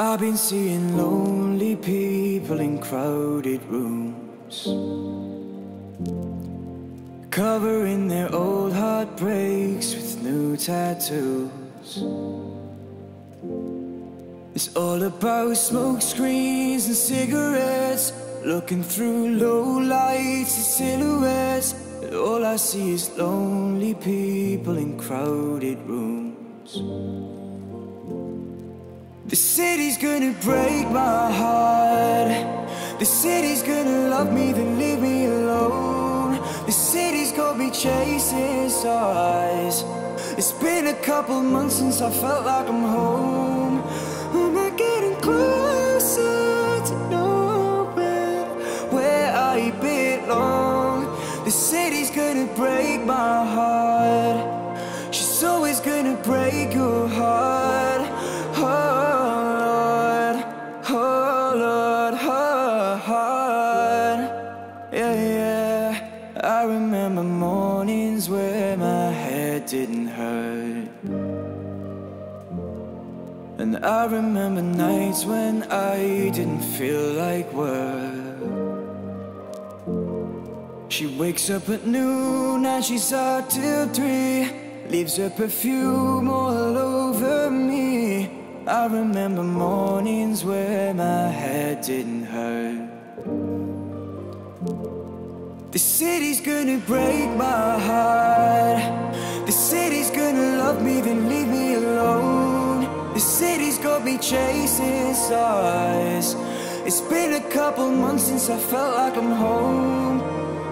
I've been seeing lonely people in crowded rooms Covering their old heartbreaks with new tattoos. It's all about smoke screens and cigarettes Looking through low lights and silhouettes. But all I see is lonely people in crowded rooms the city's gonna break my heart. The city's gonna love me then leave me alone. The city's got me chasing stars. It's been a couple months since I felt like I'm home. Am I getting closer to knowing Where I belong. The city's gonna break my heart. She's always gonna break your I remember mornings where my head didn't hurt. And I remember nights when I didn't feel like work. She wakes up at noon and she's out till three. Leaves her perfume all over me. I remember mornings where didn't hurt. The city's gonna break my heart. The city's gonna love me then leave me alone. The city's got me chasing stars. It's been a couple months since I felt like I'm home.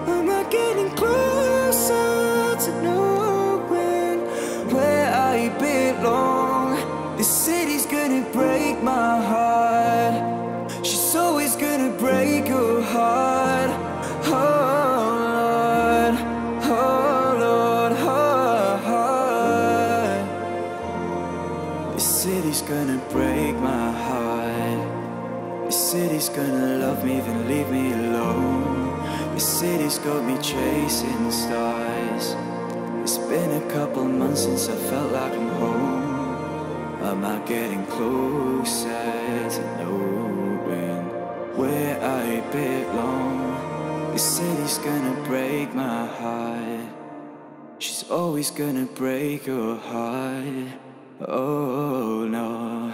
I'm I getting closer to knowing Where I belong? The city's gonna break my heart city's gonna break my heart. The city's gonna love me then leave me alone. The city's got me chasing stars. It's been a couple months since I felt like I'm home. Am I getting closer to knowing Where I belong? The city's gonna break my heart. She's always gonna break your heart Oh no